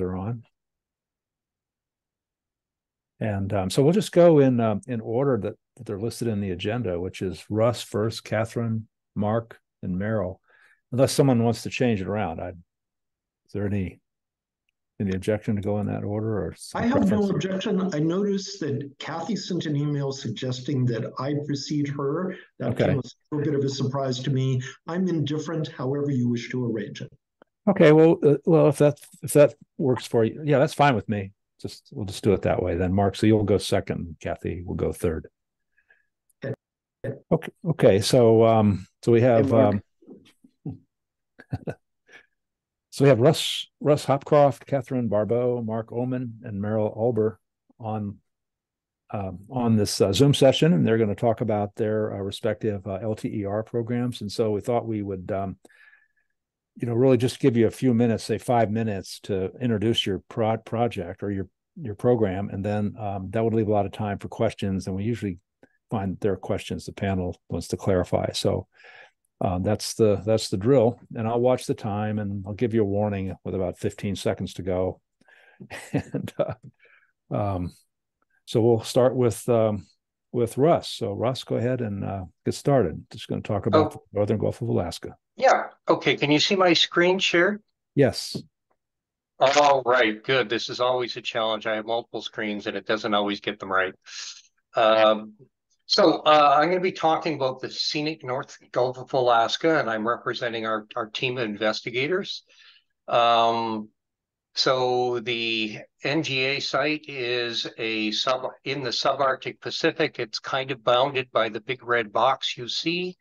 are on. And um, so we'll just go in um, in order that, that they're listed in the agenda, which is Russ first, Catherine, Mark, and Merryl. Unless someone wants to change it around, I is there any any objection to go in that order or I have preference? no objection. I noticed that Kathy sent an email suggesting that I precede her. That okay. came as a little bit of a surprise to me. I'm indifferent, however you wish to arrange it. Okay, well, uh, well, if that if that works for you, yeah, that's fine with me. Just we'll just do it that way then. Mark so you'll go second kathy will go third. Okay. Okay so um so we have um so we have russ russ hopcroft catherine barbeau mark ohman and merryl alber on um, on this uh, zoom session and they're going to talk about their uh, respective uh, lter programs. And so we thought we would um, you know really just give you a few minutes say five minutes to introduce your prod project or your your program and then um, that would leave a lot of time for questions and we usually find there are questions the panel wants to clarify. So um, that's the that's the drill and i'll watch the time and i'll give you a warning with about 15 seconds to go. And uh, um, so we'll start with um, with russ. So russ go ahead and uh, get started. Just going to talk about oh. the northern gulf of alaska yeah. Okay. Can you see my screen share? Yes. All right. Good. This is always a challenge. I have multiple screens and it doesn't always get them right. Um, so uh, I'm going to be talking about the scenic North Gulf of Alaska, and I'm representing our, our team of investigators. Um, so the NGA site is a sub in the subarctic Pacific. It's kind of bounded by the big red box you see.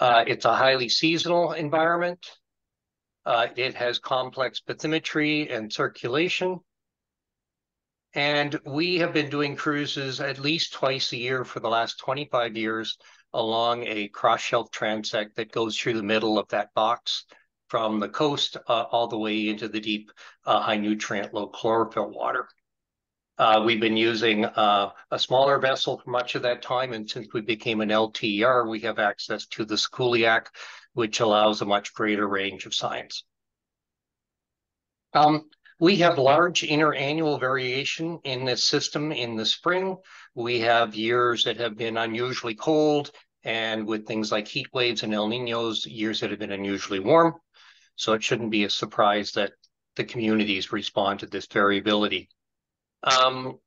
Uh, it's a highly seasonal environment. Uh, it has complex bathymetry and circulation. And we have been doing cruises at least twice a year for the last 25 years along a cross-shelf transect that goes through the middle of that box from the coast uh, all the way into the deep uh, high nutrient, low chlorophyll water. Uh, we've been using uh, a smaller vessel for much of that time, and since we became an LTER, we have access to the Sikuliaq, which allows a much greater range of science. Um, we have large interannual variation in this system in the spring. We have years that have been unusually cold, and with things like heat waves and El Ninos, years that have been unusually warm. So it shouldn't be a surprise that the communities respond to this variability. Um,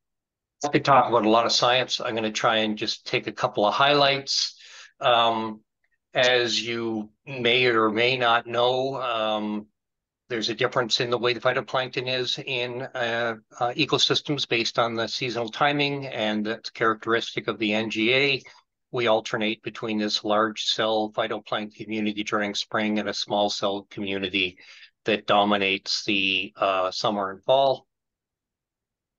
I could talk about a lot of science. I'm going to try and just take a couple of highlights. Um, as you may or may not know, um, there's a difference in the way the phytoplankton is in uh, uh, ecosystems based on the seasonal timing, and that's characteristic of the NGA. We alternate between this large cell phytoplankton community during spring and a small cell community that dominates the uh, summer and fall.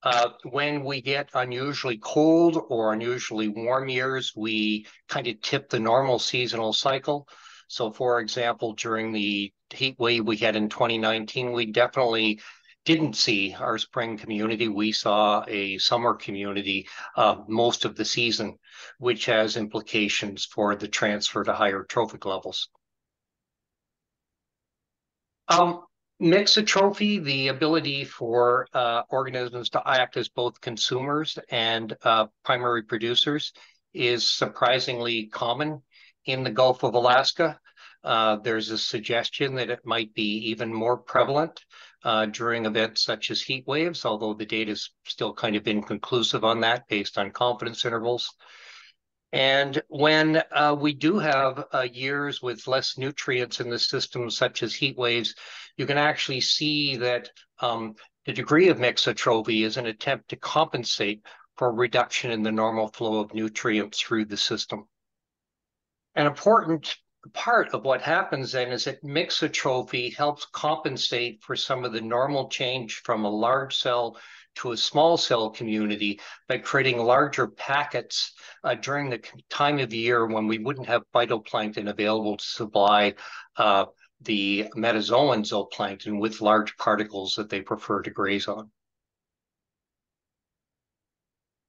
Uh, when we get unusually cold or unusually warm years, we kind of tip the normal seasonal cycle. So, for example, during the heat wave we had in 2019, we definitely didn't see our spring community. We saw a summer community uh, most of the season, which has implications for the transfer to higher trophic levels. Um, Mixotrophy, the ability for uh, organisms to act as both consumers and uh, primary producers, is surprisingly common in the Gulf of Alaska. Uh, there's a suggestion that it might be even more prevalent uh, during events such as heat waves, although the data is still kind of inconclusive on that based on confidence intervals. And when uh, we do have uh, years with less nutrients in the system, such as heat waves, you can actually see that um, the degree of mixotrophy is an attempt to compensate for a reduction in the normal flow of nutrients through the system. An important part of what happens then is that mixotrophy helps compensate for some of the normal change from a large cell to a small cell community by creating larger packets uh, during the time of year when we wouldn't have phytoplankton available to supply uh, the metazoan zooplankton with large particles that they prefer to graze on.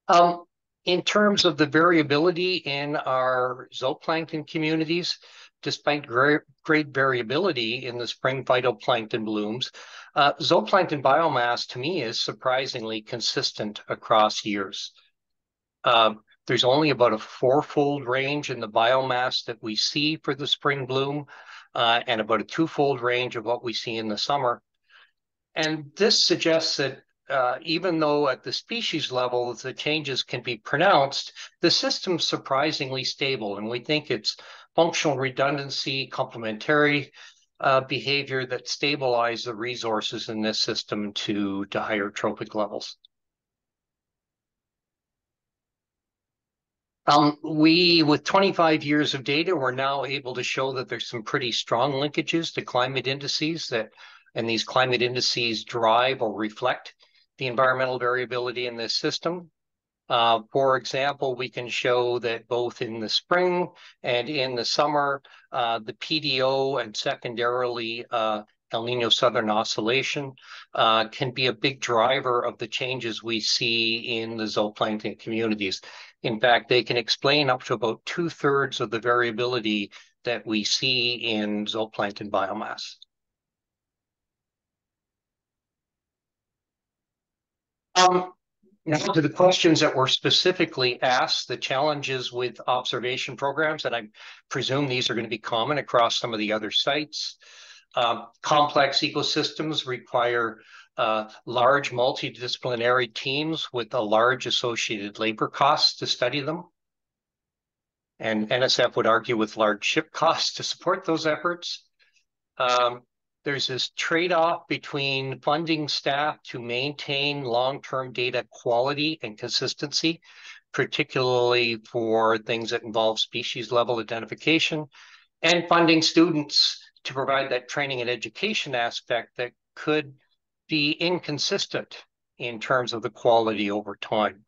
Um, in terms of the variability in our zooplankton communities, despite great, great variability in the spring phytoplankton blooms, uh, zooplankton biomass to me is surprisingly consistent across years. Uh, there's only about a fourfold range in the biomass that we see for the spring bloom, uh, and about a twofold range of what we see in the summer. And this suggests that uh, even though at the species level the changes can be pronounced, the system's surprisingly stable, and we think it's functional redundancy, complementary uh, behavior that stabilize the resources in this system to, to higher trophic levels. Um, we, with 25 years of data, we're now able to show that there's some pretty strong linkages to climate indices that, and these climate indices drive or reflect the environmental variability in this system. Uh, for example, we can show that both in the spring and in the summer, uh, the PDO and secondarily uh, El Nino Southern Oscillation uh, can be a big driver of the changes we see in the zooplankton communities. In fact, they can explain up to about two thirds of the variability that we see in zooplankton biomass. Um, now to the questions that were specifically asked, the challenges with observation programs, and I presume these are going to be common across some of the other sites. Um, complex ecosystems require uh, large multidisciplinary teams with a large associated labor cost to study them. And NSF would argue with large ship costs to support those efforts. Um, there's this trade-off between funding staff to maintain long-term data quality and consistency, particularly for things that involve species level identification, and funding students to provide that training and education aspect that could be inconsistent in terms of the quality over time.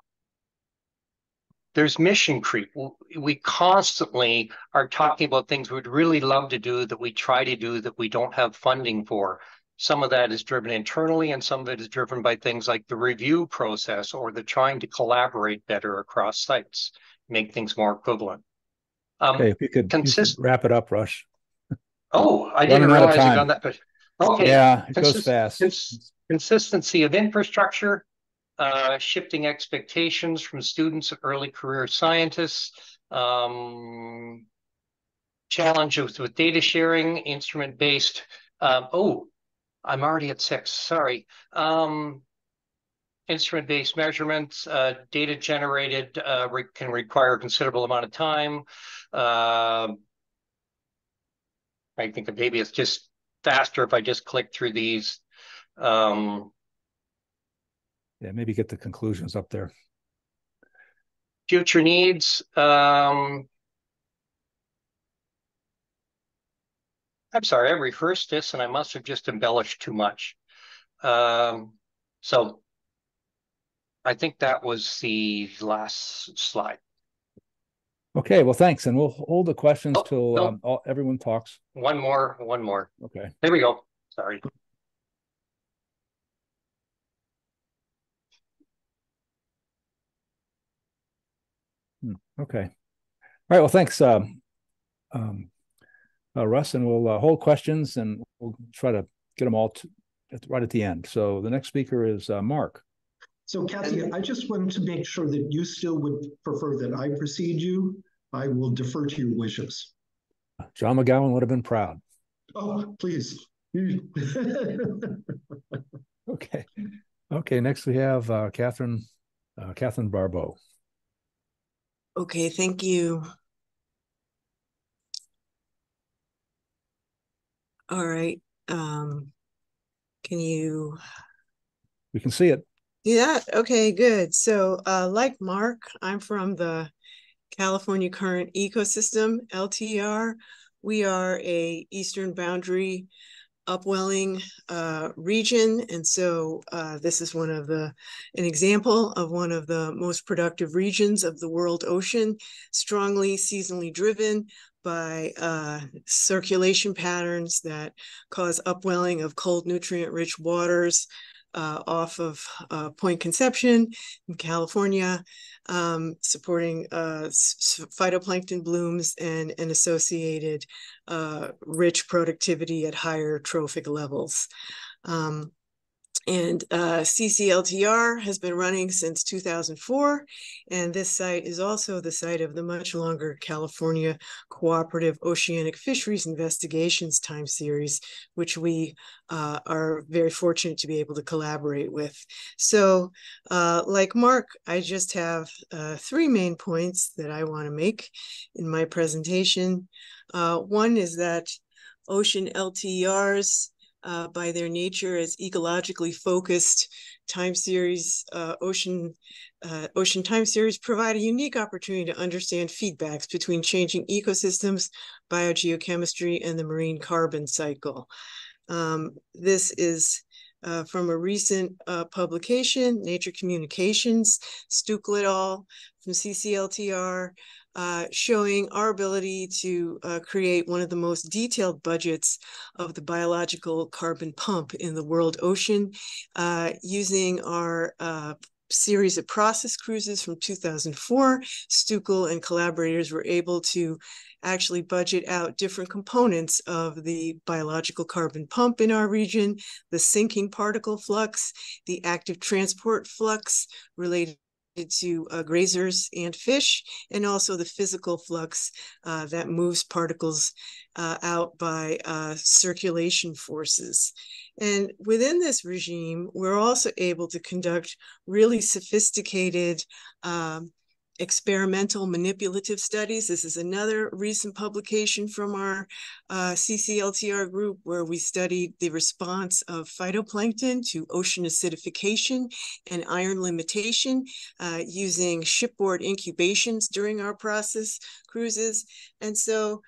There's mission creep. We constantly are talking about things we'd really love to do that we try to do that we don't have funding for. Some of that is driven internally, and some of it is driven by things like the review process or the trying to collaborate better across sites, make things more equivalent. Um, okay, if you could, consist- you could wrap it up, Russ. Oh, I didn't realize you'd done that, but Okay. Yeah, it goes fast. consistency of infrastructure, uh, shifting expectations from students of early career scientists, um, challenges with data sharing, instrument based. Uh, oh, I'm already at six. Sorry. Um, instrument based measurements, uh, data generated uh, re can require a considerable amount of time. Uh, I think maybe it's just faster if I just click through these. Um, yeah, maybe get the conclusions up there. Future needs. Um, I'm sorry, I rehearsed this and I must have just embellished too much. Um, so I think that was the last slide. Okay, well, thanks, and we'll hold the questions oh, till no. um, all, everyone talks. One more, one more. Okay. There we go. Sorry. Okay. All right. Well, thanks, um, um, uh, Russ, and we'll uh, hold questions and we'll try to get them all to, right at the end. So the next speaker is uh, Mark. So Kathy, I just wanted to make sure that you still would prefer that I precede you. I will defer to your wishes. John McGowan would have been proud. Oh, please. okay. Okay. Next we have uh, Catherine, uh, Catherine Barbeau. Okay. Thank you. All right. Um, can you? We can see it. Yeah. Okay. Good. So, uh, like Mark, I'm from the California Current Ecosystem, LTR. We are a eastern boundary upwelling uh, region. And so uh, this is one of the, an example of one of the most productive regions of the world ocean, strongly seasonally driven by uh, circulation patterns that cause upwelling of cold nutrient rich waters uh, off of uh, Point Conception in California, um, supporting uh, phytoplankton blooms and, and associated uh, rich productivity at higher trophic levels. Um, and uh, CCLTR has been running since 2004. And this site is also the site of the much longer California Cooperative Oceanic Fisheries Investigations time series, which we uh, are very fortunate to be able to collaborate with. So, uh, like Mark, I just have uh, three main points that I want to make in my presentation. Uh, one is that ocean LTERs uh, by their nature as ecologically focused time series, uh, ocean uh, ocean time series provide a unique opportunity to understand feedbacks between changing ecosystems, biogeochemistry, and the marine carbon cycle. Um, this is uh, from a recent uh, publication, Nature Communications, Stukel et al. from CCLTR, uh, showing our ability to uh, create one of the most detailed budgets of the biological carbon pump in the world ocean uh, using our uh, series of process cruises from 2004. Stukel and collaborators were able to actually budget out different components of the biological carbon pump in our region, the sinking particle flux, the active transport flux related to uh, grazers and fish, and also the physical flux uh, that moves particles uh, out by uh, circulation forces. And within this regime, we're also able to conduct really sophisticated um, experimental manipulative studies. This is another recent publication from our uh, CCLTR group where we studied the response of phytoplankton to ocean acidification and iron limitation uh, using shipboard incubations during our process cruises. And so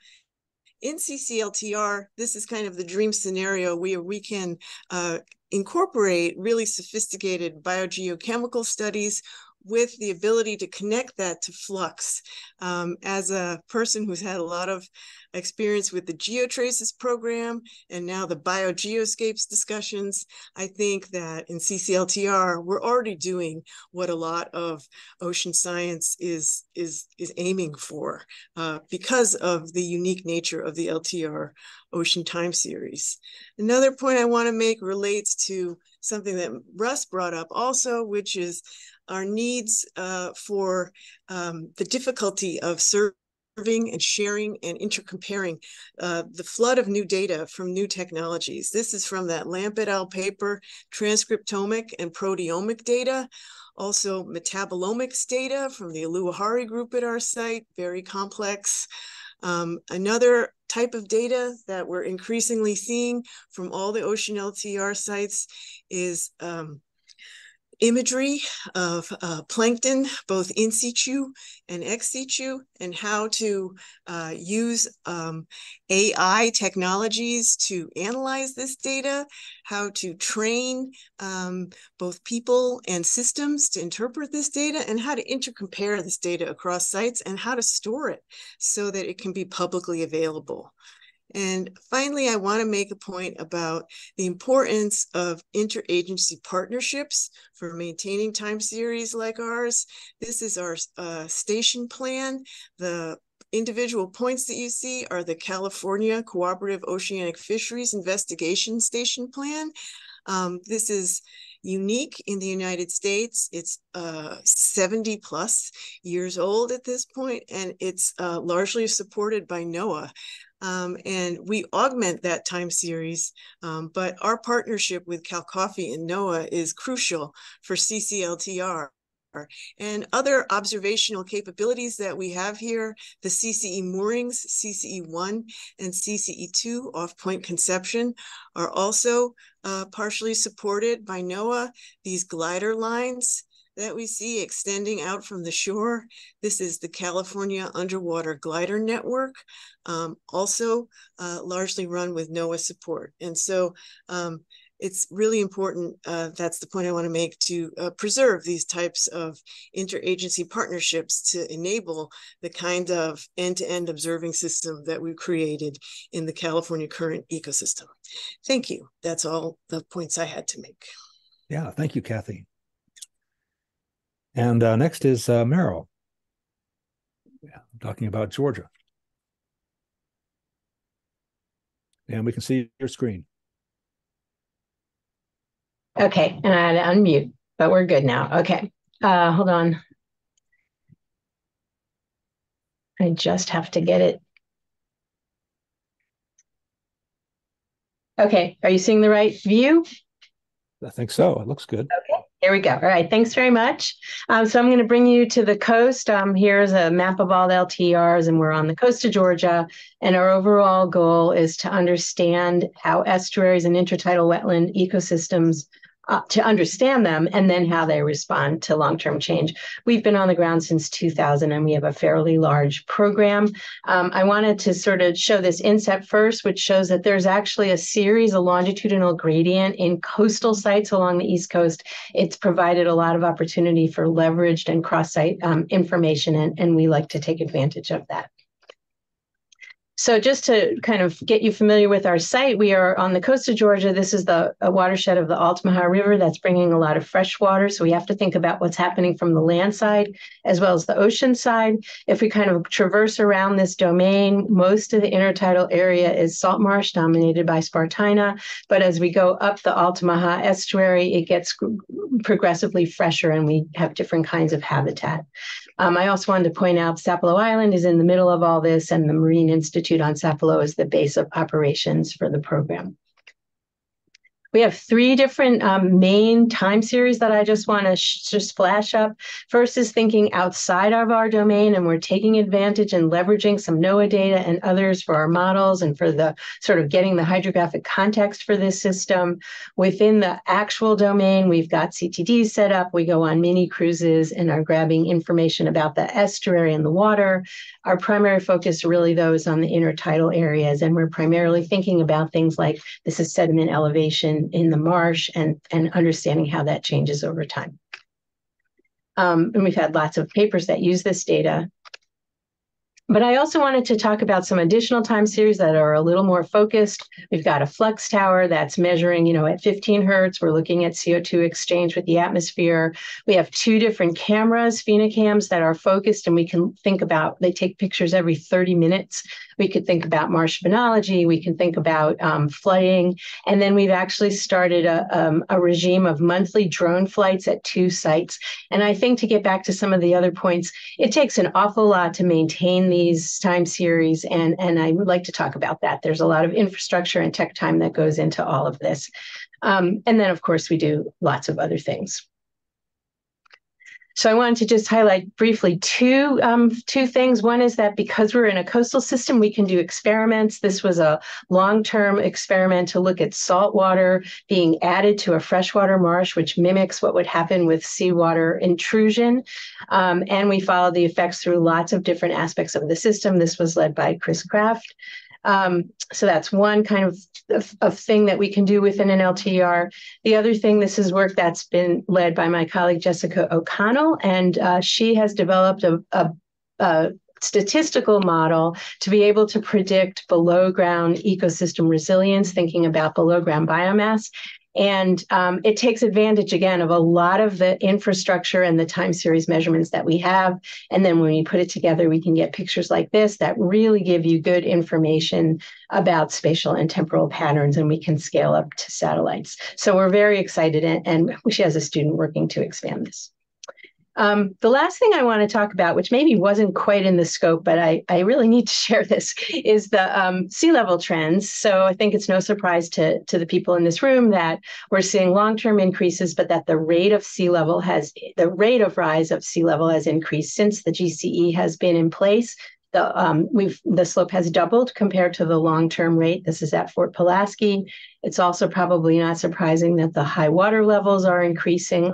in CCLTR, this is kind of the dream scenario where we can uh, incorporate really sophisticated biogeochemical studies with the ability to connect that to flux. Um, as a person who's had a lot of experience with the GeoTraces program and now the biogeoscapes discussions, I think that in CCLTR, we're already doing what a lot of ocean science is, is, is aiming for uh, because of the unique nature of the LTR Ocean Time Series. Another point I want to make relates to something that Russ brought up also, which is our needs uh, for um, the difficulty of serving and sharing and intercomparing uh, the flood of new data from new technologies. This is from that Lampe et al. paper, transcriptomic and proteomic data, also metabolomics data from the Aluwihare group at our site, very complex. Um, another type of data that we're increasingly seeing from all the ocean LTR sites is um, imagery of uh, plankton, both in situ and ex situ, and how to uh, use um, AI technologies to analyze this data, how to train um, both people and systems to interpret this data, and how to intercompare this data across sites, and how to store it so that it can be publicly available. And finally, I want to make a point about the importance of interagency partnerships for maintaining time series like ours. This is our uh, station plan. The individual points that you see are the California Cooperative Oceanic Fisheries Investigation Station Plan. Um, this is unique in the United States. It's uh, 70 plus years old at this point, and it's uh, largely supported by NOAA. Um, and we augment that time series. Um, but our partnership with CalCOFI and NOAA is crucial for CCLTR. And other observational capabilities that we have here, the CCE moorings, CCE1 and CCE2 off point conception are also uh, partially supported by NOAA. These glider lines that we see extending out from the shore. This is the California Underwater Glider Network, um, also uh, largely run with NOAA support. And so um, it's really important, uh, that's the point I want to make, to uh, preserve these types of interagency partnerships to enable the kind of end-to-end -end observing system that we've created in the California current ecosystem. Thank you. That's all the points I had to make. Yeah, thank you, Kathy. And uh, next is uh, Merryl. Yeah, talking about Georgia. And we can see your screen. Okay, and I had to unmute, but we're good now. Okay, uh, hold on. I just have to get it. Okay, are you seeing the right view? I think so. It looks good. Okay, here we go. All right, thanks very much. Um, so I'm going to bring you to the coast. Um, here's a map of all the LTRs, and we're on the coast of Georgia. And our overall goal is to understand how estuaries and intertidal wetland ecosystems uh, to understand them and then how they respond to long-term change. We've been on the ground since 2000 and we have a fairly large program. Um, I wanted to sort of show this inset first, which shows that there's actually a series, a longitudinal gradient in coastal sites along the East Coast. It's provided a lot of opportunity for leveraged and cross-site um, information, and, and we like to take advantage of that. So just to kind of get you familiar with our site, we are on the coast of Georgia. This is the watershed of the Altamaha River that's bringing a lot of fresh water. So we have to think about what's happening from the land side as well as the ocean side. If we kind of traverse around this domain, most of the intertidal area is salt marsh dominated by Spartina. But as we go up the Altamaha estuary, it gets progressively fresher and we have different kinds of habitat. Um, I also wanted to point out Sapelo Island is in the middle of all this, and the Marine Institute on Sapelo is the base of operations for the program. We have three different um, main time series that I just want to sh- just flash up. First is thinking outside of our domain, and we're taking advantage and leveraging some NOAA data and others for our models and for the sort of getting the hydrographic context for this system. Within the actual domain, we've got CTDs set up. We go on mini cruises and are grabbing information about the estuary and the water. Our primary focus really, though, is on the intertidal areas, and we're primarily thinking about things like this is sediment elevation in, the marsh and, and understanding how that changes over time. Um, and we've had lots of papers that use this data but I also wanted to talk about some additional time series that are a little more focused. We've got a flux tower that's measuring, you know, at 15 hertz. We're looking at CO2 exchange with the atmosphere. We have two different cameras, phenocams, that are focused, and we can think about, they take pictures every 30 minutes. We could think about marsh phenology. We can think about um, flooding. And then we've actually started a, um, a regime of monthly drone flights at two sites. And I think to get back to some of the other points, it takes an awful lot to maintain these time series, and, and I would like to talk about that. There's a lot of infrastructure and tech time that goes into all of this. Um, and then, of course, we do lots of other things. So I wanted to just highlight briefly two um, two things. One is that because we're in a coastal system, we can do experiments. This was a long-term experiment to look at salt water being added to a freshwater marsh, which mimics what would happen with seawater intrusion. Um, and we followed the effects through lots of different aspects of the system. This was led by Chris Craft. Um, so that's one kind of, of, of, thing that we can do within an LTER. The other thing, this is work that's been led by my colleague Jessica O'Connell, and uh, she has developed a, a, a statistical model to be able to predict below ground ecosystem resilience, thinking about below ground biomass. And um, it takes advantage again of a lot of the infrastructure and the time series measurements that we have. And then when we put it together, we can get pictures like this that really give you good information about spatial and temporal patterns, and we can scale up to satellites. So we're very excited, and, and she has a student working to expand this. Um, the last thing I want to talk about, which maybe wasn't quite in the scope, but I, I really need to share this, is the um, sea level trends. So I think it's no surprise to, to the people in this room that we're seeing long term increases, but that the rate of sea level has, the rate of rise of sea level has increased since the GCE has been in place the um, we've the slope has doubled compared to the long-term rate. This is at Fort Pulaski. It's also probably not surprising that the high water levels are increasing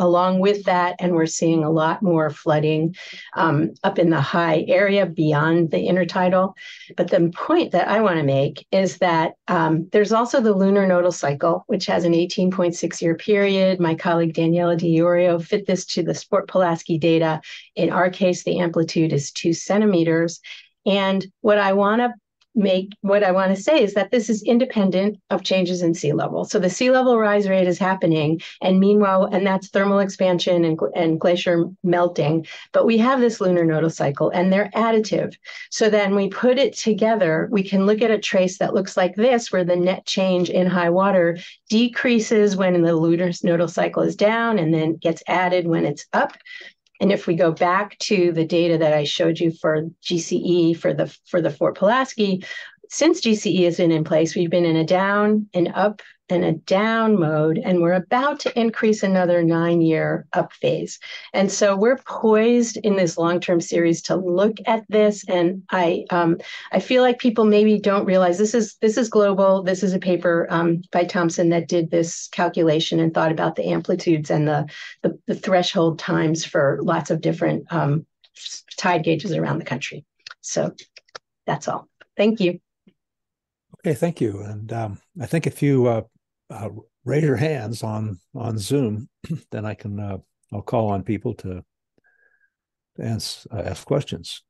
along with that, and we're seeing a lot more flooding um, up in the high area beyond the intertidal. But the point that I want to make is that um, there's also the lunar nodal cycle, which has an 18.6 year period. My colleague Daniela Di Iorio fit this to the Fort Pulaski data. In our case, the amplitude is two centimeters. And what I want to make what I want to say is that this is independent of changes in sea level. So the sea level rise rate is happening, and meanwhile, and that's thermal expansion and, and glacier melting. But we have this lunar nodal cycle, and they're additive. So then we put it together, we can look at a trace that looks like this, where the net change in high water decreases when the lunar nodal cycle is down and then gets added when it's up. And if we go back to the data that I showed you for GCE for the for the Fort Pulaski, since GCE has been in place, we've been in a down, and up, and a down mode, and we're about to increase another nine year up phase. And so we're poised in this long term series to look at this. And I um, I feel like people maybe don't realize this is this is global. This is a paper um, by Thompson that did this calculation and thought about the amplitudes and the the, the threshold times for lots of different um, tide gauges around the country. So that's all. Thank you. Okay, thank you. And um, I think if you uh, uh, raise your hands on on Zoom, then I can uh, I'll call on people to, to ask uh, ask questions.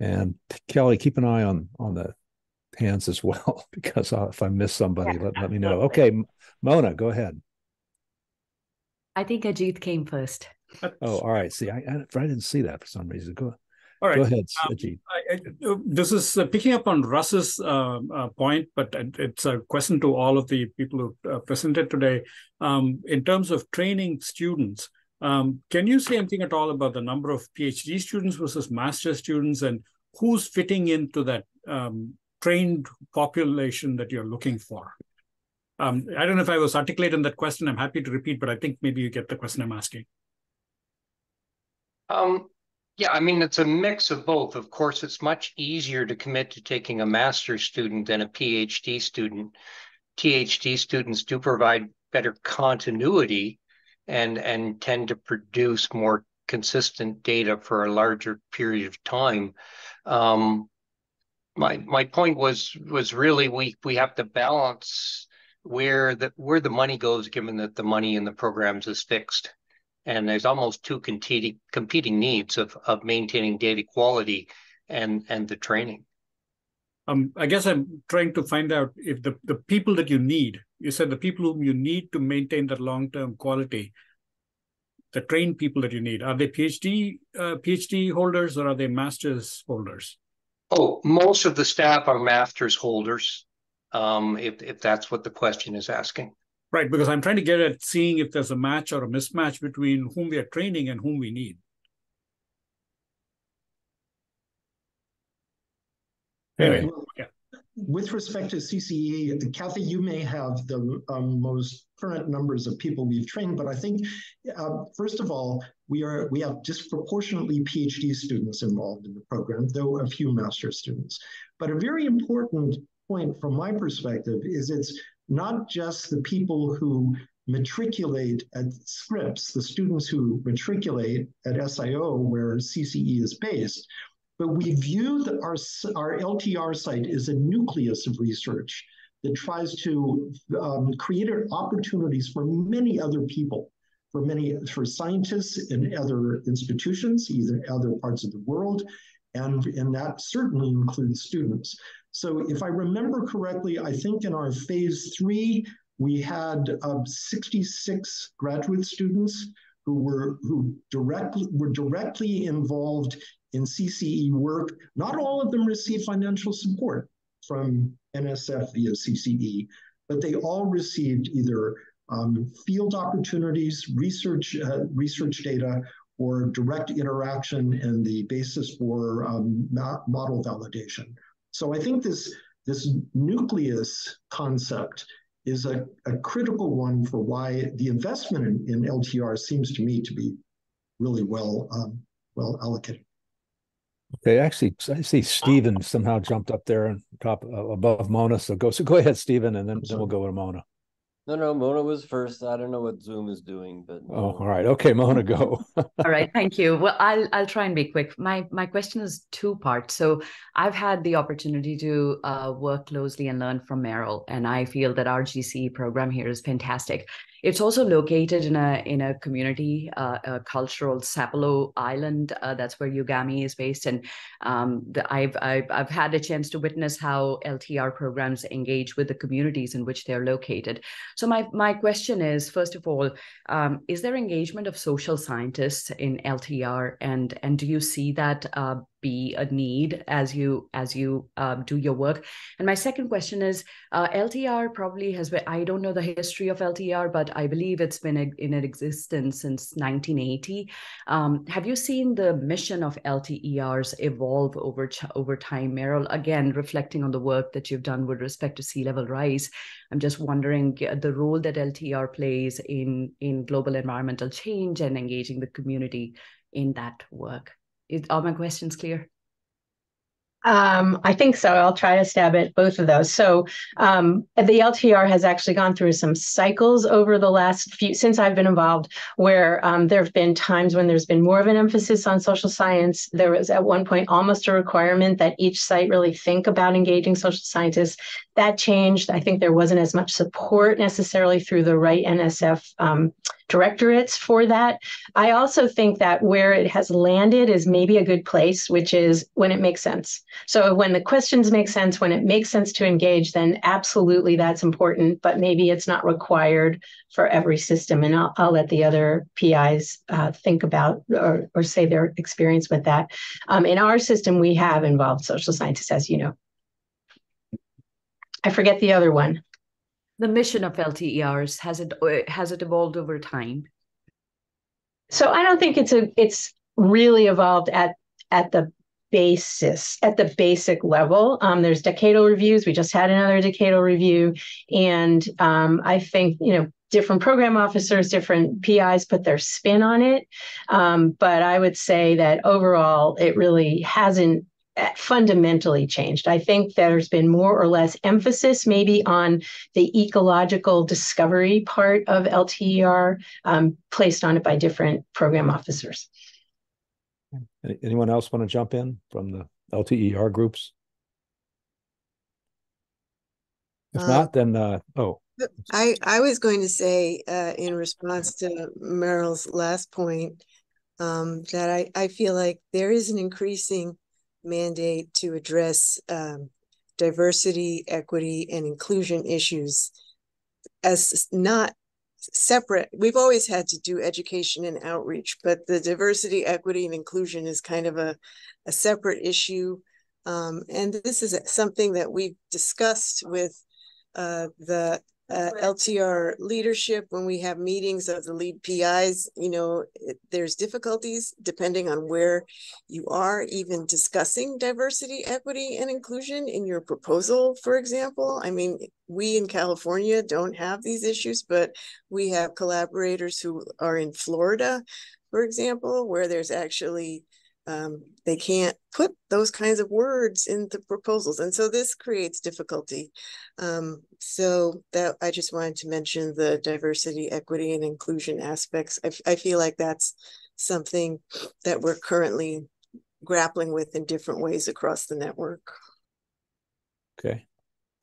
And Kelly, keep an eye on on the hands as well, because if I miss somebody, yeah. let, let me know. Okay, Mona, go ahead. I think Ajit came first. Oh, all right. See, I, I, I didn't see that for some reason. Go all right. Go ahead, um, I, I, this is uh, picking up on Russ's uh, uh, point, but it's a question to all of the people who uh, presented today. Um, in terms of training students, um, can you say anything at all about the number of PhD students versus master students and who's fitting into that um, trained population that you're looking for? Um, I don't know if I was articulate in that question. I'm happy to repeat, but I think maybe you get the question I'm asking. Um, yeah, I mean, it's a mix of both. Of course, it's much easier to commit to taking a master's student than a PhD student. PhD students do provide better continuity and and tend to produce more consistent data for a larger period of time. Um, my my point was was really we we have to balance where the where the money goes, given that the money in the programs is fixed and there's almost two competing competing needs of of maintaining data quality and and the training. Um, I guess I'm trying to find out if the the people that you need. You said the people whom you need to maintain that long term quality. The trained people that you need are they PhD uh, PhD holders or are they masters holders? Oh, most of the staff are masters holders. Um, if if that's what the question is asking. Right, because I'm trying to get at seeing if there's a match or a mismatch between whom we are training and whom we need. Anyway, yeah. With respect to CCE, Kathy, you may have the um, most current numbers of people we've trained, but I think, uh, first of all, we are we have disproportionately PhD students involved in the program, though a few master students. But a very important point from my perspective is it's not just the people who matriculate at Scripps, the students who matriculate at SIO where CCE is based, but we view our, our LTR site as a nucleus of research that tries to um, create opportunities for many other people, for many for scientists in other institutions, either other parts of the world, and, and that certainly includes students. So if I remember correctly, I think in our phase three, we had uh, 66 graduate students who were who directly were directly involved in CCE work. Not all of them received financial support from NSF via CCE, but they all received either um, field opportunities, research uh, research data, or direct interaction and the basis for um, model validation. So I think this, this nucleus concept is a, a critical one for why the investment in, in LTR seems to me to be really well um, well allocated. Okay, actually, I see Stephen somehow jumped up there on top uh, above Mona. So go, so go ahead, Stephen, and then, then we'll go to Mona. No, no, Mona was first. I don't know what Zoom is doing, but oh, all right, okay, Mona, go. all right, thank you. Well, I'll I'll try and be quick. My my question is two parts. So I've had the opportunity to uh, work closely and learn from Merryl, and I feel that our GCE program here is fantastic. It's also located in a in a community, uh, a cultural Sapelo Island. Uh, that's where UGAMI is based, and um, the, I've, I've I've had a chance to witness how LTR programs engage with the communities in which they're located. So my my question is, first of all, um, is there engagement of social scientists in LTR, and and do you see that uh, be a need as you as you um, do your work. And my second question is uh, ltr probably has been i don't know the history of ltr but i believe it's been in existence since 1980 um, have you seen the mission of lters evolve over over time? Merryl again reflecting on the work that you've done with respect to sea level rise i'm just wondering the role that ltr plays in in global environmental change and engaging the community in that work is, are my questions clear? Um, I think so. I'll try to stab at both of those. So um, the LTR has actually gone through some cycles over the last few since I've been involved, where um, there have been times when there's been more of an emphasis on social science. There was at one point almost a requirement that each site really think about engaging social scientists. That changed. I think there wasn't as much support necessarily through the right NSF um, directorates for that. I also think that where it has landed is maybe a good place, which is when it makes sense. So when the questions make sense, when it makes sense to engage, then absolutely that's important, but maybe it's not required for every system. And I'll, I'll let the other PIs uh, think about or, or say their experience with that. Um, in our system, we have involved social scientists, as you know. I forget the other one. The mission of LTERs has it uh, has it evolved over time? So I don't think it's a it's really evolved at at the basis at the basic level. Um, there's decadal reviews. We just had another decadal review, and um, I think you know different program officers, different PIs put their spin on it. Um, but I would say that overall, it really hasn't fundamentally changed. I think there's been more or less emphasis maybe on the ecological discovery part of LTER um, placed on it by different program officers. Anyone else want to jump in from the LTER groups? If uh, not, then uh, oh. I, I was going to say uh, in response to Merryl's last point um, that I, I feel like there is an increasing mandate to address um, diversity, equity, and inclusion issues as not separate. We've always had to do education and outreach, but the diversity, equity, and inclusion is kind of a, a separate issue. Um, and this is something that we've discussed with uh, the uh, LTR leadership when we have meetings of the lead PIs. You know, it, there's difficulties depending on where you are, even discussing diversity, equity, and inclusion in your proposal, for example. I mean, we in California don't have these issues, but we have collaborators who are in Florida, for example, where there's actually um, they can't put those kinds of words into proposals. And so this creates difficulty. Um, so that i just wanted to mention the diversity equity and inclusion aspects. I, I feel like that's something that we're currently grappling with in different ways across the network. Okay.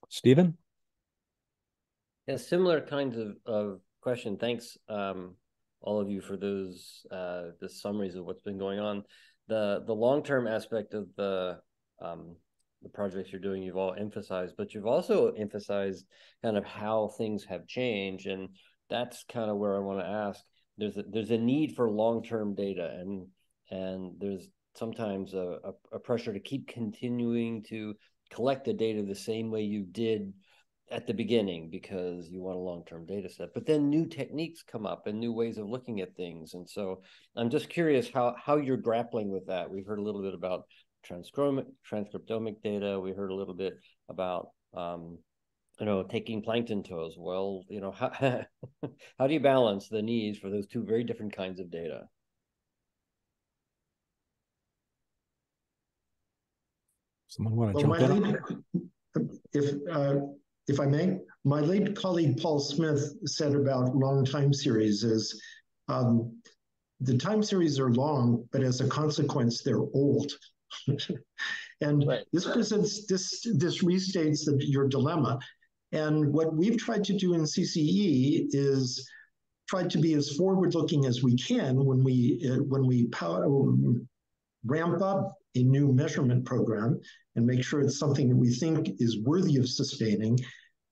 Stephen yeah similar kinds of, of question. Thanks um, all of you for those uh, the summaries of what's been going on the the long term aspect of the um, the projects you're doing, you've all emphasized, but you've also emphasized kind of how things have changed, and that's kind of where I want to ask. There's a, there's a need for long term data, and and there's sometimes a, a, a pressure to keep continuing to collect the data the same way you did at the beginning because you want a long-term data set but then new techniques come up and new ways of looking at things and so i'm just curious how how you're grappling with that. We heard a little bit about transcriptomic transcriptomic data. We heard a little bit about um, you know taking plankton toes. Well you know how how do you balance the needs for those two very different kinds of data? Someone want to well, jump in? if uh, if I may, my late colleague Paul Smith said about long time series is um, the time series are long, but as a consequence, they're old. and right. this presents this this restates the, your dilemma. And what we've tried to do in CCE is tried to be as forward-looking as we can when we uh, when we power, ramp up a new measurement program and make sure it's something that we think is worthy of sustaining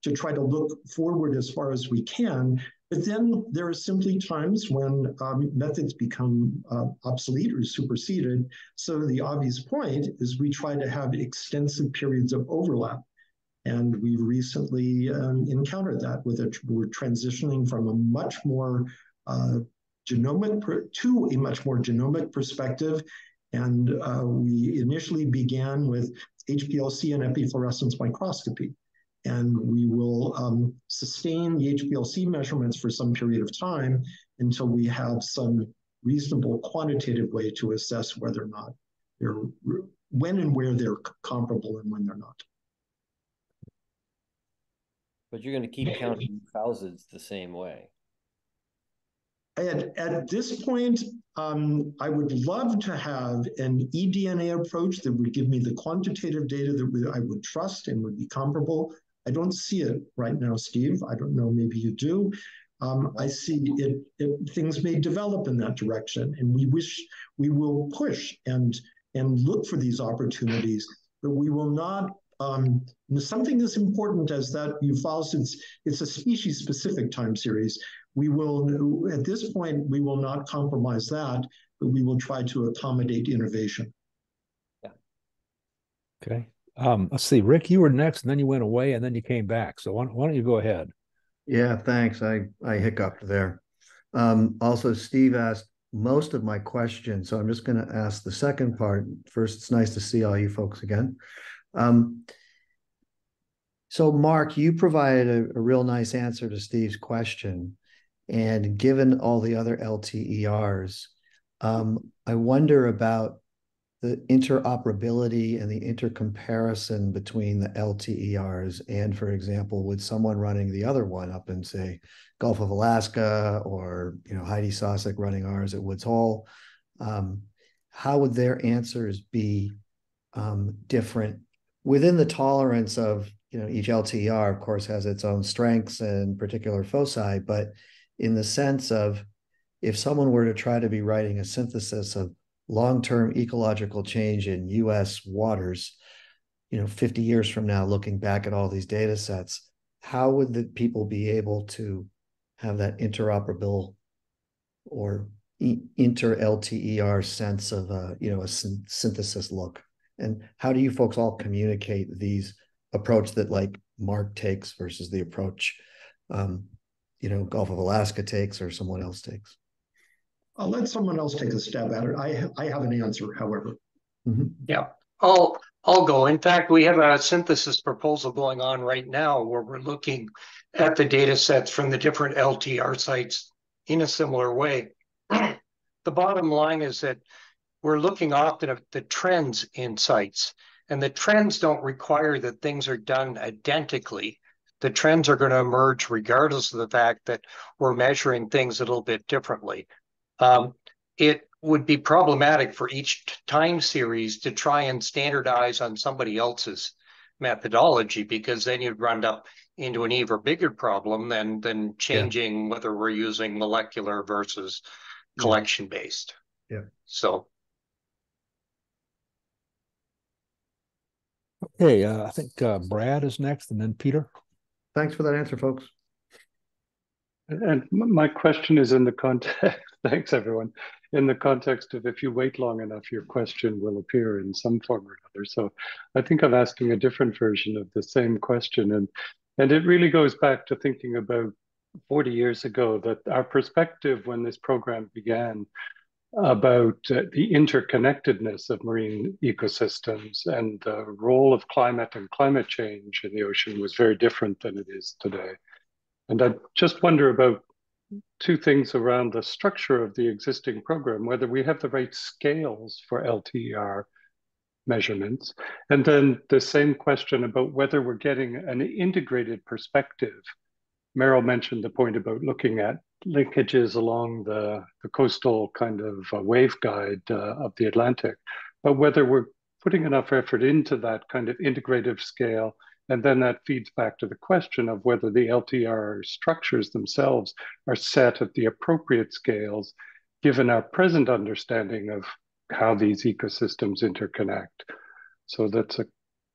to try to look forward as far as we can. But then there are simply times when um, methods become uh, obsolete or superseded. So the obvious point is we try to have extensive periods of overlap. And we've recently um, encountered that with a, we're transitioning from a much more uh, genomic per, to a much more genomic perspective. And uh, we initially began with HPLC and epifluorescence microscopy. And we will um, sustain the HPLC measurements for some period of time until we have some reasonable quantitative way to assess whether or not they're when and where they're comparable and when they're not. But you're going to keep counting thousands the same way. At, at this point, um, I would love to have an eDNA approach that would give me the quantitative data that I would trust and would be comparable. I don't see it right now, Steve. I don't know, maybe you do. Um, I see it, it, things may develop in that direction, and we wish we will push and and look for these opportunities, but we will not um, something as important as that you follow since it's a species specific time series. We will, at this point, we will not compromise that, but we will try to accommodate innovation. Yeah. Okay. Um, let's see, Rick, you were next, and then you went away, and then you came back. So why, why don't you go ahead? Yeah, thanks. I I hiccuped there. Um, also, Steve asked most of my questions, so I'm just going to ask the second part first. It's nice to see all you folks again. Um, so, Mark, you provided a, a, real nice answer to Steve's question. And given all the other LTERs, um, I wonder about the interoperability and the intercomparison between the LTERs. And for example, would someone running the other one up in, say, Gulf of Alaska or you know Heidi Sosik running ours at Woods Hole, um, how would their answers be um, different within the tolerance of you know each LTER of course has its own strengths and particular foci, but in the sense of if someone were to try to be writing a synthesis of long-term ecological change in U.S. waters, you know, 50 years from now, looking back at all these data sets, how would the people be able to have that interoperable or inter LTER sense of a you know a synthesis look? and how do you folks all communicate these approach that like mark takes versus the approach um, you know gulf of alaska takes or someone else takes i'll let someone else take a stab at it i i have an answer however mm-hmm. yeah i'll i'll go in fact we have a synthesis proposal going on right now where we're looking at the data sets from the different lter sites in a similar way the bottom line is that we're looking often at the trends in sites, and the trends don't require that things are done identically. The trends are going to emerge regardless of the fact that we're measuring things a little bit differently. Um, it would be problematic for each time series to try and standardize on somebody else's methodology because then you'd run up into an even bigger problem than than changing yeah. whether we're using molecular versus collection based. Yeah. So Okay, uh, I think uh, Brad is next, and then Peter. Thanks for that answer, folks. And my question is in the context, thanks everyone, in the context of if you wait long enough, your question will appear in some form or another. So I think I'm asking a different version of the same question. And, and it really goes back to thinking about 40 years ago that our perspective when this program began about uh, the interconnectedness of marine ecosystems and the role of climate and climate change in the ocean was very different than it is today. And I just wonder about two things around the structure of the existing program, whether we have the right scales for LTER measurements, and then the same question about whether we're getting an integrated perspective. Merryl mentioned the point about looking at linkages along the, the coastal kind of uh, waveguide uh, of the Atlantic, but whether we're putting enough effort into that kind of integrative scale And then that feeds back to the question of whether the LTER structures themselves are set at the appropriate scales, given our present understanding of how these ecosystems interconnect. So that's a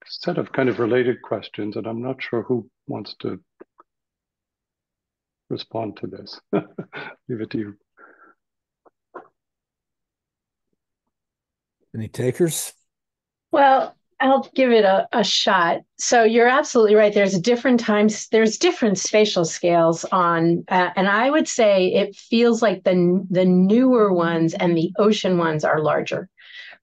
set of kind of related questions, and I'm not sure who wants to respond to this. Leave it to you. Any takers? Well, I'll give it a, a shot. So you're absolutely right. There's different times, there's different spatial scales on, uh, and I would say it feels like the the newer ones and the ocean ones are larger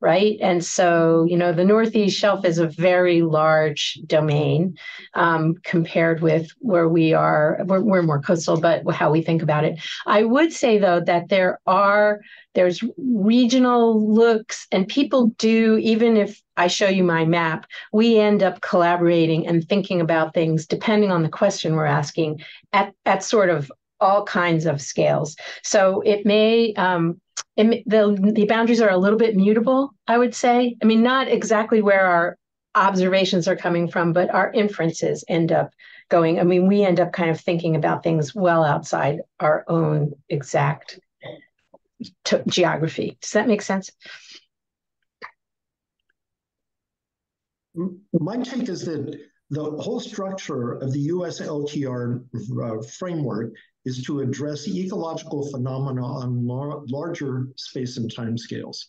right? And so, you know, the Northeast Shelf is a very large domain um, compared with where we are. We're, we're more coastal, but how we think about it. I would say though that there are there's regional looks, and people do even if I show you my map, we end up collaborating and thinking about things depending on the question we're asking at at sort of all kinds of scales. So it may um, it, the the boundaries are a little bit mutable. I would say. I mean, not exactly where our observations are coming from, but our inferences end up going. I mean, we end up kind of thinking about things well outside our own exact geography. Does that make sense? My take is that the whole structure of the US LTER uh, framework is to address ecological phenomena on lar- larger space and time scales.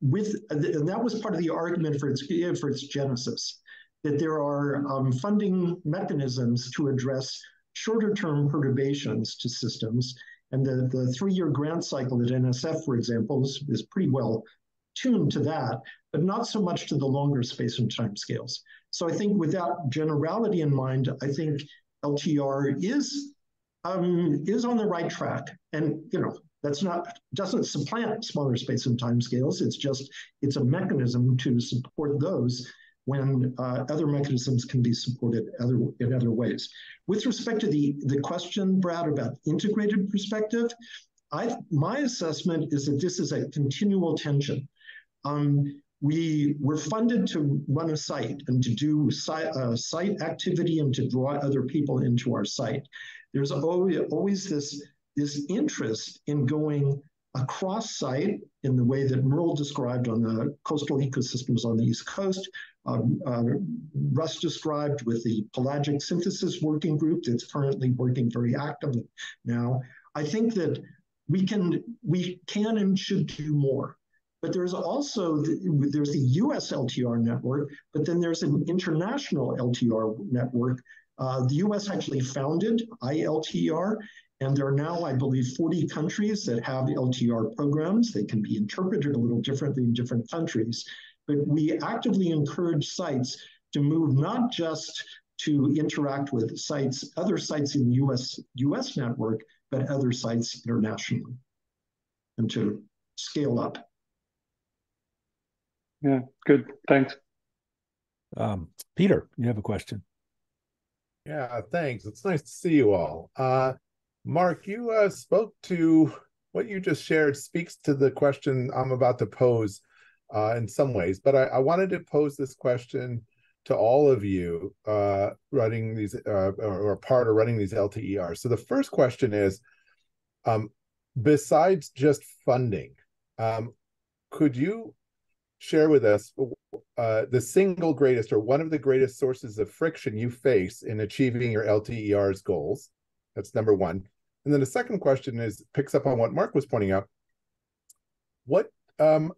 With and that was part of the argument for its for its genesis, that there are um, funding mechanisms to address shorter term perturbations to systems, and the, the three year grant cycle at NSF, for example, is, is pretty well tuned to that, but not so much to the longer space and time scales. So I think with that generality in mind, I think LTER is um, is on the right track. And you know, that's not doesn't supplant smaller space and time scales. It's just it's a mechanism to support those when uh, other mechanisms can be supported other in other ways. With respect to the the question, Brad, about integrated perspective, I my assessment is that this is a continual tension. Um, we were funded to run a site and to do site, uh, site activity and to draw other people into our site there's always, this, this interest in going across site in the way that Merryl described on the coastal ecosystems on the East Coast. Um, uh, Russ described with the pelagic synthesis working group that's currently working very actively now. I think that we can we can and should do more. But there's also the, there's the U.S. LTER network, but then there's an international LTER network uh, the US actually founded ILTER, and there are now, I believe, 40 countries that have LTER programs. They can be interpreted a little differently in different countries, but we actively encourage sites to move not just to interact with sites, other sites in the US, US network, but other sites internationally, and to scale up. Yeah, good. Thanks. Um, Peter, you have a question. Yeah, thanks. It's nice to see you all. Uh, Mark, you uh, spoke to what you just shared speaks to the question I'm about to pose uh, in some ways, but I, I, wanted to pose this question to all of you uh, running these uh, or, or part of running these LTERs. So the first question is, um, besides just funding, um, could you share with us uh, the single greatest or one of the greatest sources of friction you face in achieving your LTER's goals. That's number one. And then the second question is picks up on what Mark was pointing out. What um,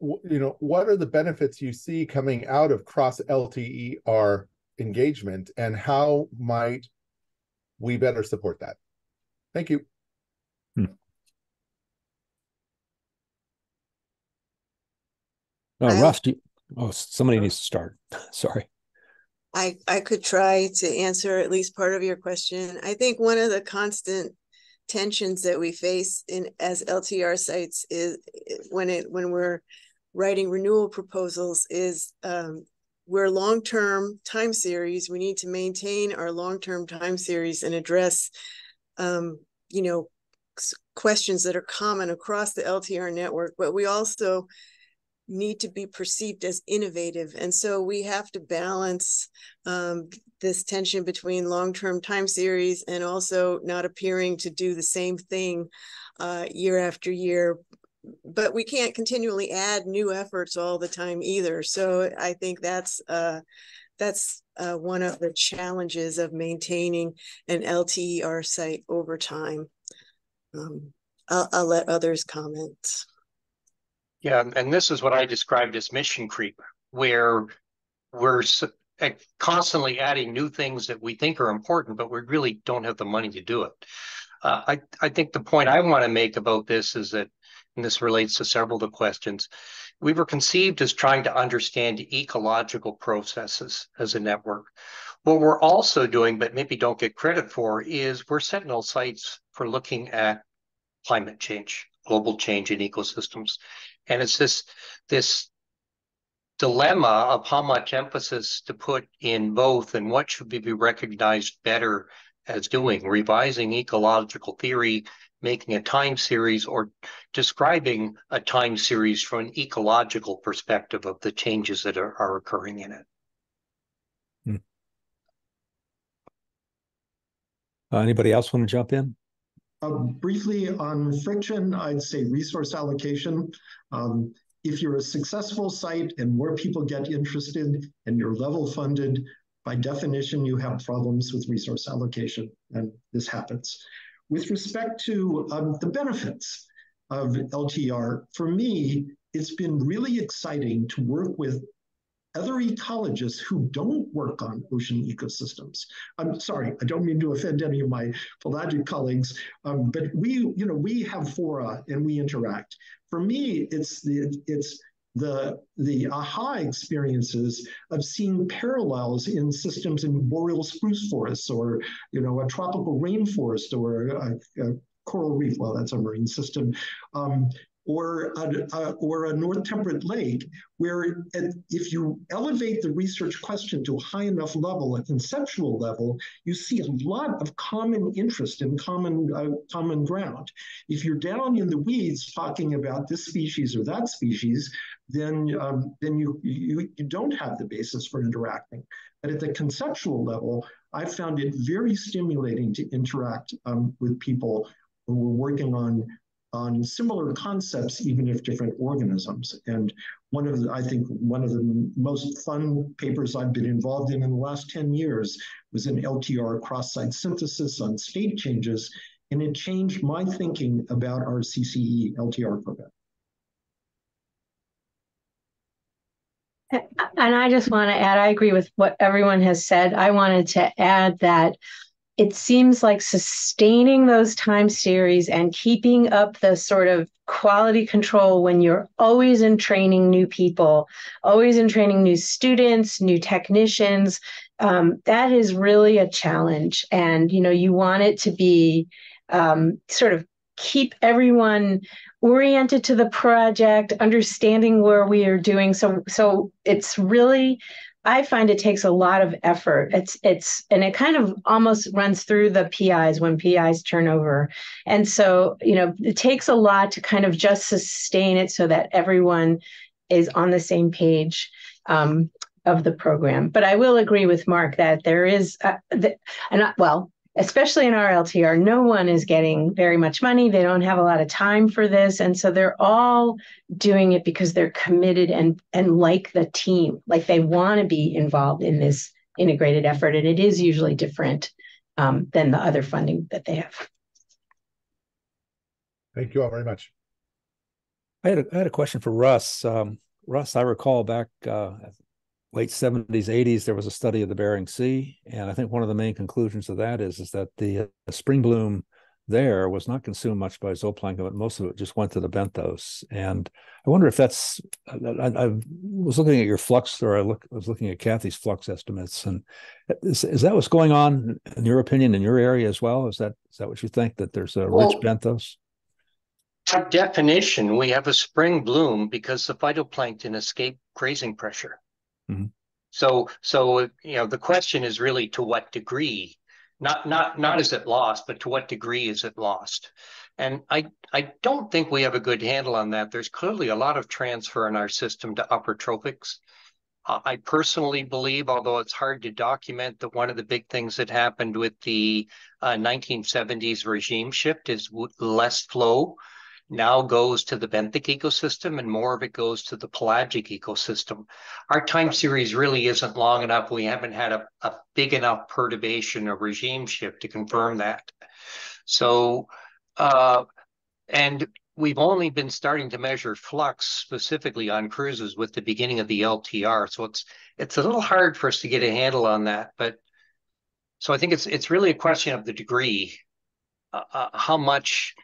you know, what are the benefits you see coming out of cross LTER engagement, and how might we better support that? Thank you. Oh, I, you, oh, somebody needs to start. Sorry. I, I could try to answer at least part of your question. I think one of the constant tensions that we face in as LTER sites is when it when we're writing renewal proposals is um, we're long-term time series. We need to maintain our long-term time series and address, um, you know, questions that are common across the LTER network. But we also need to be perceived as innovative. And so we have to balance um, this tension between long-term time series and also not appearing to do the same thing uh, year after year. But we can't continually add new efforts all the time either. So I think that's uh, that's uh, one of the challenges of maintaining an LTER site over time. Um, I'll, I'll let others comment. Yeah, and this is what I described as mission creep, where we're constantly adding new things that we think are important, but we really don't have the money to do it. Uh, I, I think the point I want to make about this is that, and this relates to several of the questions, we were conceived as trying to understand ecological processes as a network. What we're also doing, but maybe don't get credit for, is we're sentinel sites for looking at climate change, global change in ecosystems. And it's this, this dilemma of how much emphasis to put in both and what should be recognized better as doing, revising ecological theory, making a time series, or describing a time series from an ecological perspective of the changes that are, are occurring in it. Hmm. Uh, anybody else want to jump in? Uh, briefly on friction, I'd say resource allocation. Um, if you're a successful site and more people get interested and you're level funded, by definition, you have problems with resource allocation, and this happens. With respect to um, the benefits of LTER, for me, it's been really exciting to work with other ecologists who don't work on ocean ecosystems. I'm sorry, I don't mean to offend any of my pelagic colleagues, um, but we, you know, we have fora and we interact. For me, it's the it's the the aha experiences of seeing parallels in systems in boreal spruce forests or you know a tropical rainforest or a, a coral reef well that's a marine system um, or a, a, or a north temperate lake, where if you elevate the research question to a high enough level, a conceptual level, you see a lot of common interest and common uh, common ground. If you're down in the weeds talking about this species or that species, then um, then you, you you don't have the basis for interacting. But at the conceptual level, I found it very stimulating to interact um, with people who were working on on similar concepts, even if different organisms. And one of the, I think one of the most fun papers I've been involved in in the last 10 years was an LTER cross-site synthesis on state changes, and it changed my thinking about our CCE LTER program. And I just want to add, I agree with what everyone has said. I wanted to add that it seems like sustaining those time series and keeping up the sort of quality control when you're always in training new people, always in training new students, new technicians, um, that is really a challenge. And you know, you want it to be um, sort of keep everyone oriented to the project, understanding where we are doing. So, so it's really I find it takes a lot of effort. It's it's and it kind of almost runs through the PIs when PIs turn over. And so, you know, it takes a lot to kind of just sustain it so that everyone is on the same page um, of the program. But I will agree with Mark that there is, uh, the, and I, well, especially in our LTER, no one is getting very much money. They don't have a lot of time for this. And so they're all doing it because they're committed and and like the team, like they want to be involved in this integrated effort. And it is usually different um, than the other funding that they have. Thank you all very much. I had a, I had a question for Russ. Um, Russ, I recall back uh, late 70s 80s there was a study of the bering sea. And i think one of the main conclusions of that is is that the, uh, spring bloom there was not consumed much by zooplankton but most of it just went to the benthos. And i wonder if that's i, I was looking at your flux or i look, was looking at kathy's flux estimates. And is, is that what's going on in your opinion in your area as well? Is that is that what you think that there's a well, rich benthos? by definition we have a spring bloom because the phytoplankton escape grazing pressure Mm-hmm. So, so you know, the question is really to what degree, not not not is it lost, but to what degree is it lost? And I, I don't think we have a good handle on that. There's clearly a lot of transfer in our system to upper trophics. I personally believe, although it's hard to document, that one of the big things that happened with the uh, 1970s regime shift is less flow now goes to the benthic ecosystem and more of it goes to the pelagic ecosystem. Our time series really isn't long enough. We haven't had a, a big enough perturbation or regime shift to confirm that. So, uh, and we've only been starting to measure flux specifically on cruises with the beginning of the LTER. So it's it's a little hard for us to get a handle on that. But so I think it's it's really a question of the degree, uh, uh, how much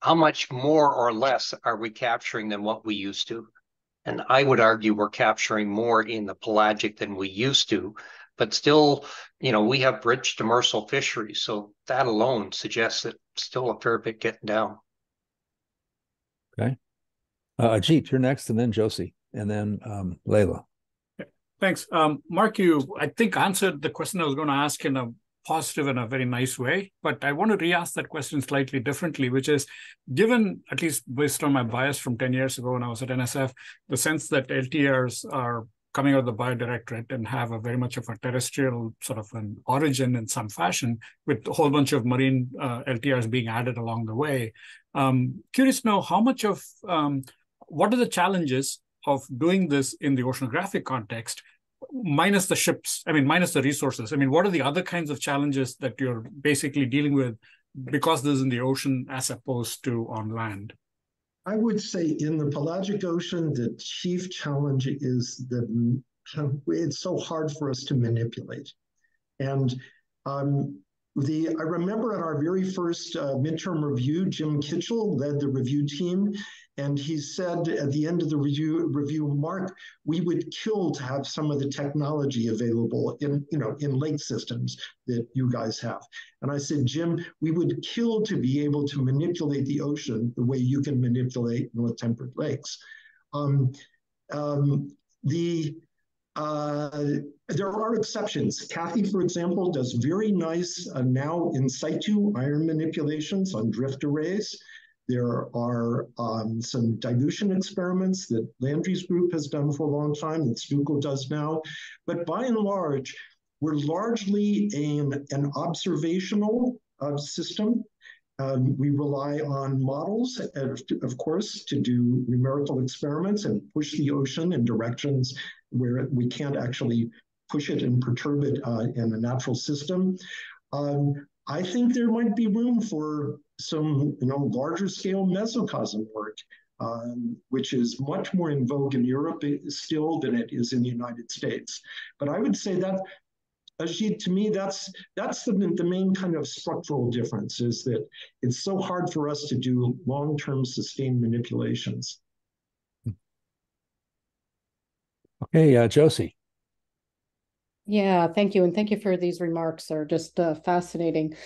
how much more or less are we capturing than what we used to? And I would argue we're capturing more in the pelagic than we used to, but still, you know, we have rich demersal fisheries. So that alone suggests that still a fair bit getting down. Okay. Uh, Ajit, you're next, and then Josie, and then um, Layla. Thanks. Um, Mark, you, I think, answered the question I was going to ask in a positive in a very nice way. But I want to re-ask that question slightly differently, which is given, at least based on my bias from 10 years ago when I was at NSF, the sense that LTERs are coming out of the biodirectorate and have a very much of a terrestrial sort of an origin in some fashion, with a whole bunch of marine uh, LTERs being added along the way. Um, curious to know how much of um, what are the challenges of doing this in the oceanographic context minus the ships, I mean, minus the resources, I mean, what are the other kinds of challenges that you're basically dealing with because this is in the ocean as opposed to on land? I would say in the pelagic ocean, the chief challenge is that it's so hard for us to manipulate. And um, the I remember at our very first uh, midterm review, Jim Kitchell led the review team, and he said at the end of the review, review, Mark, we would kill to have some of the technology available in, you know, in lake systems that you guys have. And I said, Jim, we would kill to be able to manipulate the ocean the way you can manipulate north temperate lakes. Um, um, the uh, there are exceptions. Kathy, for example, does very nice uh, now in situ iron manipulations on drift arrays. There are um, some dilution experiments that Landry's group has done for a long time, that Stukel does now. But by and large, we're largely an, an observational uh, system. Um, we rely on models, of, of course, to do numerical experiments and push the ocean in directions where we can't actually push it and perturb it uh, in a natural system. Um, I think there might be room for some, you know, larger scale mesocosm work, um, which is much more in vogue in Europe still than it is in the United States. But I would say that, Ajit, to me, that's that's the, the main kind of structural difference is that it's so hard for us to do long-term sustained manipulations. Okay, uh, Josie. Yeah, thank you. And thank you for these remarks. They're just uh, fascinating.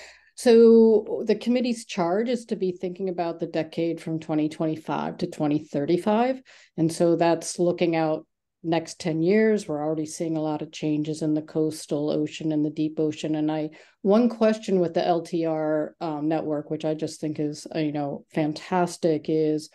So the committee's charge is to be thinking about the decade from 2025 to 2035. And so that's looking out next 10 years. We're already seeing a lot of changes in the coastal ocean and the deep ocean. And I one question with the LTER um, network, which I just think is, uh, you know, fantastic, is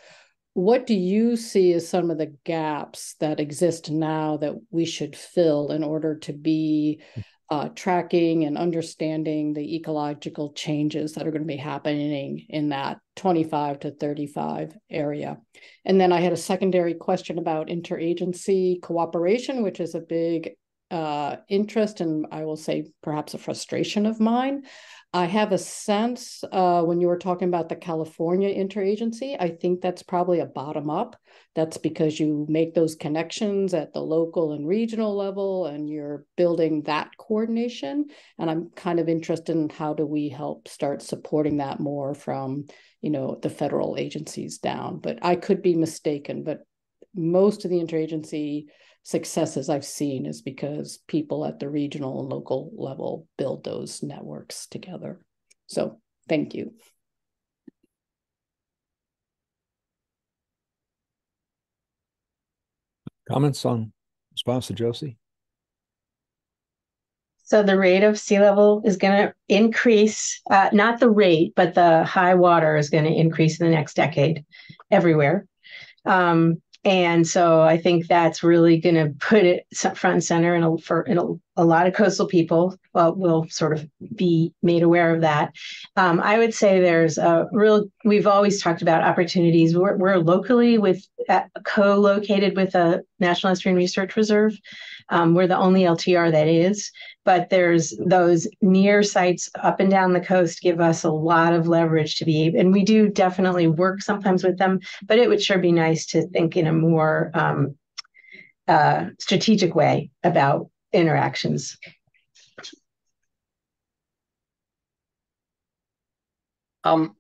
what do you see as some of the gaps that exist now that we should fill in order to be uh, tracking and understanding the ecological changes that are going to be happening in that 25 to 35 area. And then I had a secondary question about interagency cooperation, which is a big uh, interest and I will say perhaps a frustration of mine. I have a sense uh, when you were talking about the California interagency, I think that's probably a bottom up. That's because you make those connections at the local and regional level and you're building that coordination. And I'm kind of interested in how do we help start supporting that more from, you know, the federal agencies down. But I could be mistaken, but most of the interagency successes I've seen is because people at the regional and local level build those networks together. So thank you. Comments on response to Josie? So the rate of sea level is going to increase, uh, not the rate, but the high water is going to increase in the next decade everywhere. Um, and so I think that's really going to put it front and center, and for in a, a, lot of coastal people well, will sort of be made aware of that. Um, I would say there's a real. We've always talked about opportunities. We're, we're locally with uh, co-located with a National Estuarine Research Reserve. Um, we're the only LTER that is, but there's those NERR sites up and down the coast give us a lot of leverage to be and we do definitely work sometimes with them but it would sure be nice to think in a more um, uh, strategic way about interactions um,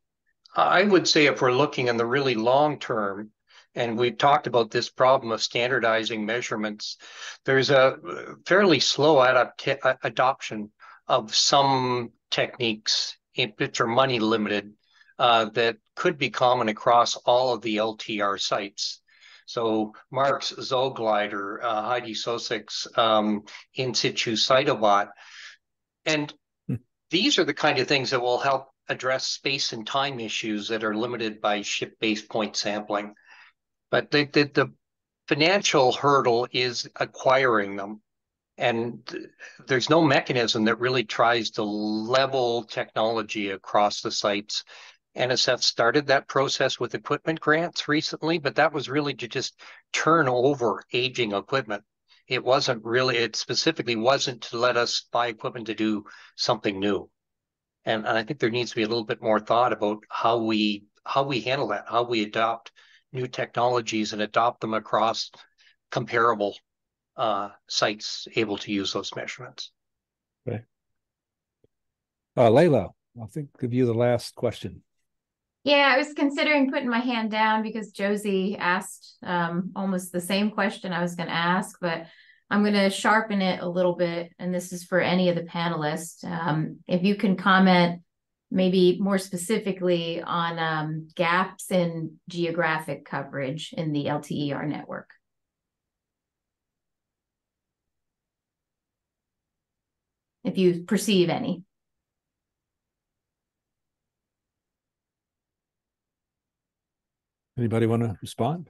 i would say if we're looking in the really long term and we've talked about this problem of standardizing measurements. There's a fairly slow adapt- adoption of some techniques, which are money limited, uh, that could be common across all of the LTER sites. So Mark's Zooglider, uh, Heidi Sosik's um, in situ Cytobot. And hmm. these are the kind of things that will help address space and time issues that are limited by ship-based point sampling. But the, the, the financial hurdle is acquiring them. And there's no mechanism that really tries to level technology across the sites. NSF started that process with equipment grants recently, but that was really to just turn over aging equipment. It wasn't really, it specifically wasn't to let us buy equipment to do something new. And, and I think there needs to be a little bit more thought about how we how we handle that, how we adopt new technologies and adopt them across comparable uh, sites able to use those measurements. Okay. Uh, Layla, I think give you the last question. Yeah, I was considering putting my hand down because Josie asked um, almost the same question I was going to ask, but I'm going to sharpen it a little bit. And this is for any of the panelists. Um, if you can comment maybe more specifically on um, gaps in geographic coverage in the LTER network. If you perceive any. Anybody want to respond?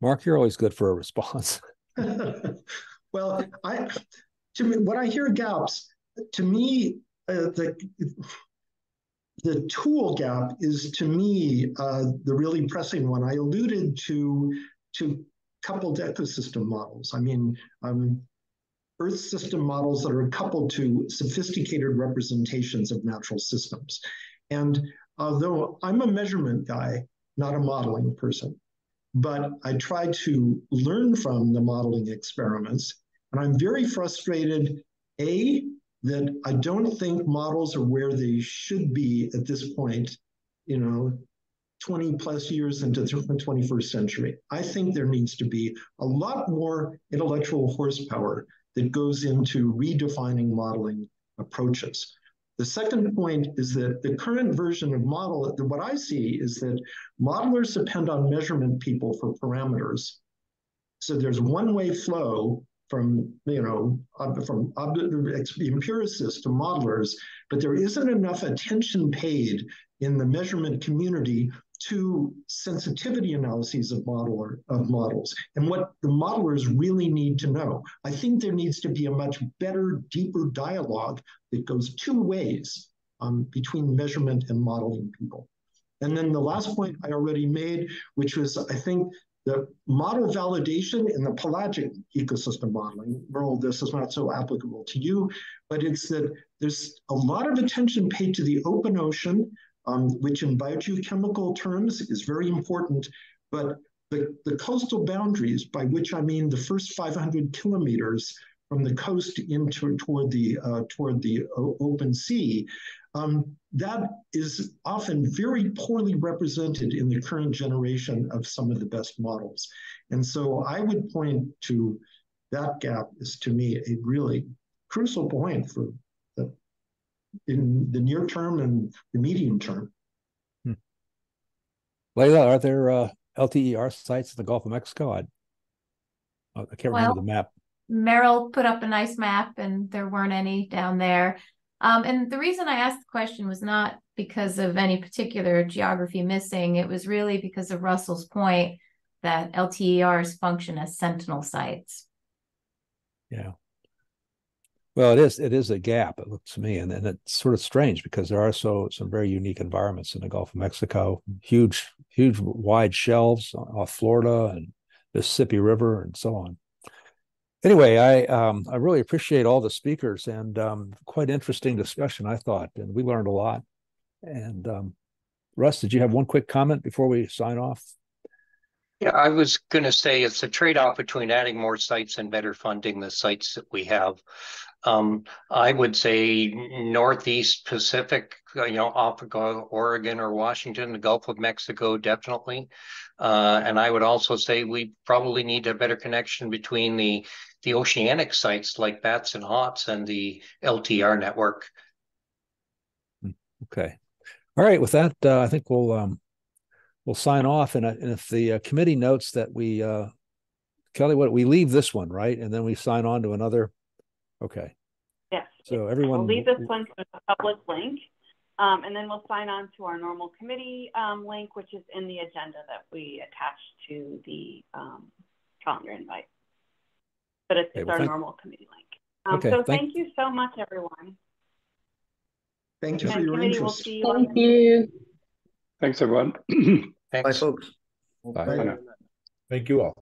Mark, you're always good for a response. well, I to me, when I hear gaps, to me, uh, the the tool gap is to me uh, the really pressing one. I alluded to to coupled ecosystem models. I mean, um, Earth system models that are coupled to sophisticated representations of natural systems. And although I'm a measurement guy, not a modeling person, but I try to learn from the modeling experiments. And I'm very frustrated, A, that I don't think models are where they should be at this point, you know, 20 plus years into the 21st century. I think there needs to be a lot more intellectual horsepower that goes into redefining modeling approaches. The second point is that the current version of model, what I see is that modelers depend on measurement people for parameters. So there's one-way flow from you know from empiricists to modelers, but there isn't enough attention paid in the measurement community to sensitivity analyses of modeler of models and what the modelers really need to know. I think there needs to be a much better, deeper dialogue that goes two ways um, between measurement and modeling people. And then the last point I already made, which was I think the model validation in the pelagic ecosystem modeling world, this is not so applicable to you, but it's that there's a lot of attention paid to the open ocean, um, which in biogeochemical terms is very important, but the, the coastal boundaries, by which I mean the first 500 kilometers from the coast into toward the uh, toward the open sea, um, that is often very poorly represented in the current generation of some of the best models. And so I would point to that gap is to me a really crucial point for in the near term and the medium term. Hmm. Layla, are there uh, LTER sites in the Gulf of Mexico? I, I can't well, remember the map. Merryl put up a nice map and there weren't any down there. Um, and the reason I asked the question was not because of any particular geography missing. It was really because of Russell's point that LTERs function as sentinel sites. Yeah. Well, it is it is a gap, it looks to me, and, and it's sort of strange because there are so some very unique environments in the Gulf of Mexico, huge, huge wide shelves off Florida and Mississippi River and so on. Anyway, I um, I really appreciate all the speakers and um, quite interesting discussion, I thought, and we learned a lot. And um, Russ, did you have one quick comment before we sign off? Yeah, I was going to say it's a trade-off between adding more sites and better funding the sites that we have. Um, I would say Northeast Pacific, you know, off of Oregon or Washington, the Gulf of Mexico, definitely. Uh, and I would also say we probably need a better connection between the the oceanic sites like Bats and Hots and the LTER network. Okay. All right. With that, uh, I think we'll um, we'll sign off. And, uh, and if the uh, committee notes that we, uh, Kelly, what we leave this one, right? And then we sign on to another. Okay. Yes. So everyone. We'll leave this one to a public link. Um, and then we'll sign on to our normal committee um, link, which is in the agenda that we attached to the um, calendar invite. But it's, okay, well, our thank... normal committee link. Um, okay, so thank... thank you so much, everyone. Thank you for your interest. You thank you. Thanks, everyone. Bye, folks. Bye. Bye. Thank you all.